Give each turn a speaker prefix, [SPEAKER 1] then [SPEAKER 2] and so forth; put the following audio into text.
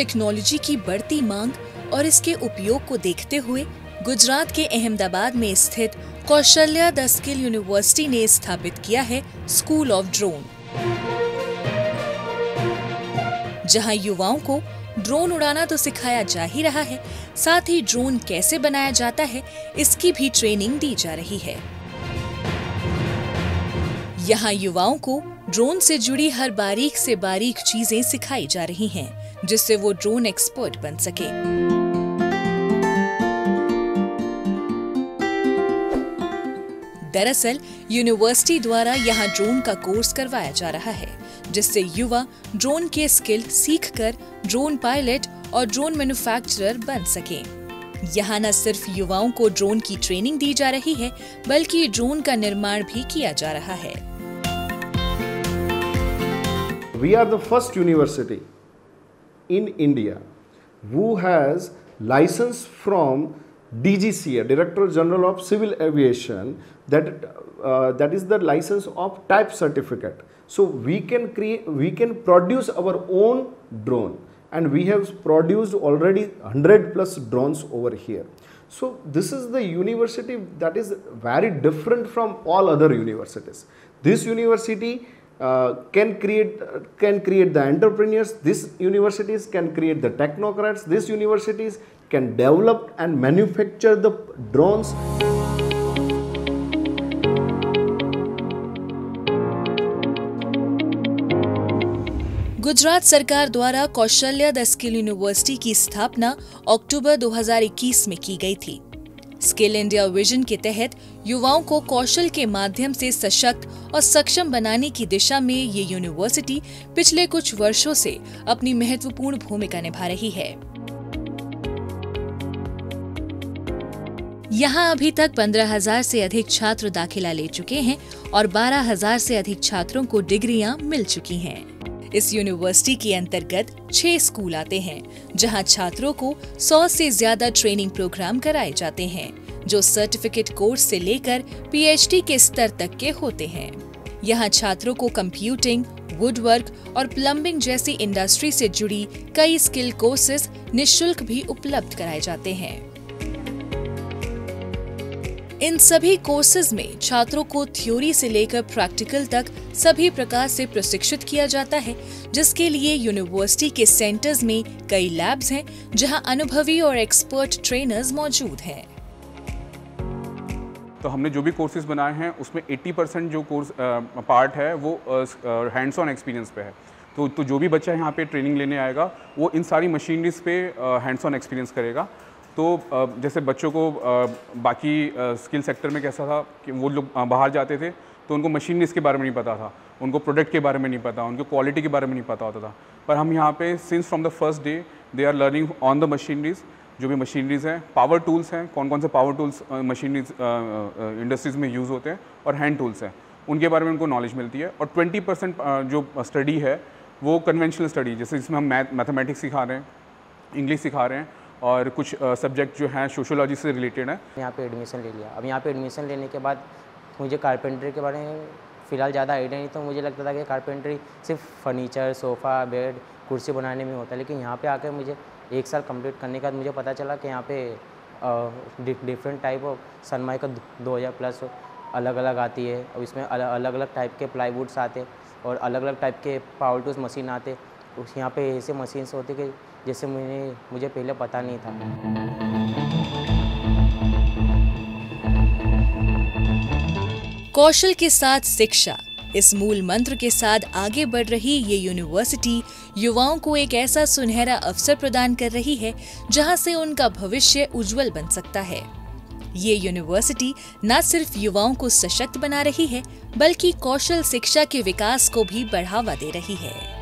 [SPEAKER 1] Technology की बढ़ती मांग और इसके उपयोग को देखते हुए गुजरात के अहमदाबाद में स्थित कौशल्या द स्किल यूनिवर्सिटी ने स्थापित किया है स्कूल ऑफ़ ड्रोन। जहाँ युवाओं को ड्रोन उड़ाना तो सिखाया जा ही रहा है साथ ही ड्रोन कैसे बनाया जाता है इसकी भी ट्रेनिंग दी जा रही है। यहाँ युवाओं को ड्रोन से जुड़ी हर बारीक से बारीक चीज़ें सिखाई जा रही हैं, जिससे वो ड्रोन एक्सपर्ट बन सके। दरअसल, यूनिवर्सिटी द्वारा यहाँ ड्रोन का कोर्स करवाया जा रहा है, जिससे युवा ड्रोन के स्किल सीखकर ड्रोन पायलट और ड्रोन मैन्युफैक्चरर बन सके। यहाँ न सिर्फ़ युवाओं को ड्रोन की ट्रेनिंग दी जा रही है, बल्कि ड्रोन का निर्माण भी किया जा रहा है।
[SPEAKER 2] We are the first university in India who has license from DGCA, Director General of Civil Aviation, that uh, that is the license of type certificate. So we can create, we can produce our own drone, and we have produced already 100 plus drones over here. So this is the university that is very different from all other universities. This university can create can create the entrepreneurs this universities can create the technocrats this universities can develop and manufacture the drone
[SPEAKER 1] Gujarat सरकार द्वारा कौशल्य the skill university की स्थापना अक्टूबर 2021 में की गई थी। Skill India vision के तहत युवाओं को कौशल के माध्यम से सशक्त और सक्षम बनाने की दिशा में ये यूनिवर्सिटी पिछले कुछ वर्षों से अपनी महत्वपूर्ण भूमिका निभा रही है। यहाँ अभी तक पंद्रह हज़ार से अधिक छात्र दाखिला ले चुके हैं और बारह हज़ार से अधिक छात्रों को डिग्रियाँ मिल चुकी हैं। इस यूनिवर्सिटी के अंतर्गत छह स्कूल आते हैं, जहाँ छात्रों को 100 से ज़्यादा ट्रेनिंग प्रोग्राम कराए जाते हैं, जो सर्टिफिकेट कोर्स से लेकर पीएचडी के स्तर तक के होते हैं। यहाँ छात्रों को कंप्यूटिंग वुडवर्क और प्लम्बिंग जैसी इंडस्ट्री से जुड़ी कई स्किल कोर्सेज निशुल्क भी उपलब्ध कराए जाते हैं। इन सभी कोर्सेज में छात्रों को थ्योरी से लेकर प्रैक्टिकल तक सभी प्रकार से प्रशिक्षित किया जाता है, जिसके लिए यूनिवर्सिटी के सेंटर्स में कई लैब्स हैं, जहाँ अनुभवी और एक्सपर्ट ट्रेनर्स मौजूद हैं।
[SPEAKER 3] तो हमने जो भी कोर्सेज बनाए हैं, उसमें 80 परसेंट जो कोर्स पार्ट है, वो हैंड्स ऑन एक्सपीरियंस पे है। तो तो जो भी बच्चा यहाँ पे ट्रेनिंग लेने आएगा, वो इन सारी मशीनरीज पे हैंड्स ऑन एक्सपीरियंस करेगा। तो जैसे बच्चों को बाकी स्किल सेक्टर में कैसा था कि वो लोग बाहर जाते थे तो उनको मशीनरीज के बारे में नहीं पता था, उनको प्रोडक्ट के बारे में नहीं पता, उनको क्वालिटी के बारे में नहीं पता होता था। पर हम यहाँ पे since from the first day they are learning on the machineries जो भी मशीनरीज हैं पावर टूल्स हैं कौन कौन से पावर टूल्स मशीनरीज इंडस्ट्रीज़ में यूज़ होते हैं, और हैंड टूल्स हैं। उनके बारे में उनको नॉलेज मिलती है, और 20 परसेंट जो स्टडी है, वो कन्वेंशनल स्टडी जैसे जिसमें हम मैथ मैथमेटिक्स सिखा रहे हैं इंग्लिश सिखा रहे हैं और कुछ सब्जेक्ट जो हैं सोशोलॉजी से रिलेटेड है।
[SPEAKER 4] यहाँ पे एडमिशन ले लिया। अब यहाँ पे एडमिशन लेने के बाद मुझे कारपेंटरी के बारे में फ़िलहाल ज़्यादा आइडिया नहीं तो मुझे लगता था कि कारपेंटरी सिर्फ़ फर्नीचर सोफ़ा बेड कुर्सी बनाने में होता है। लेकिन यहाँ पे आकर मुझे एक साल कंप्लीट करने के बाद मुझे पता चला कि यहाँ पे डिफरेंट टाइप ऑफ़ सनमाई का दो हज़ार प्लस अलग अलग आती है। और इसमें अलग अलग टाइप के प्लाईवुड्स आते और अलग अलग टाइप के पावर टूल्स मशीन आते उस यहाँ पे ऐसे मशीन्स होते कि जैसे मुझे मुझे पहले पता नहीं था।
[SPEAKER 1] कौशल के साथ शिक्षा, इस मूल मंत्र के साथ आगे बढ़ रही ये यूनिवर्सिटी युवाओं को एक ऐसा सुनहरा अवसर प्रदान कर रही है, जहाँ से उनका भविष्य उज्जवल बन सकता है। ये यूनिवर्सिटी न सिर्फ़ युवाओं को सशक्त बना रही है, बल्कि कौशल शिक्षा के विकास को भी बढ़ावा दे रही है।